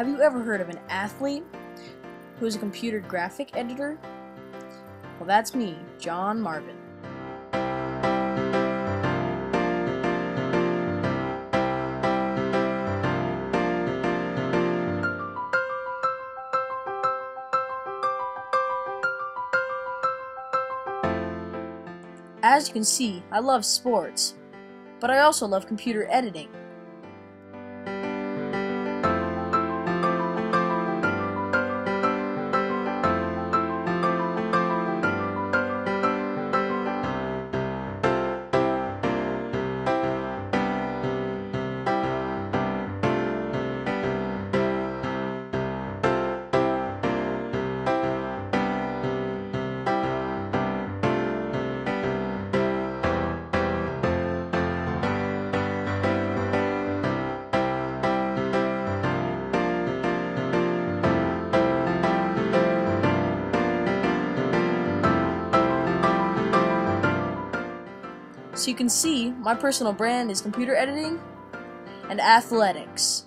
Have you ever heard of an athlete who is a computer graphic editor? Well, that's me, Jon Marvin. As you can see, I love sports, but I also love computer editing. So you can see, my personal brand is computer editing and athletics.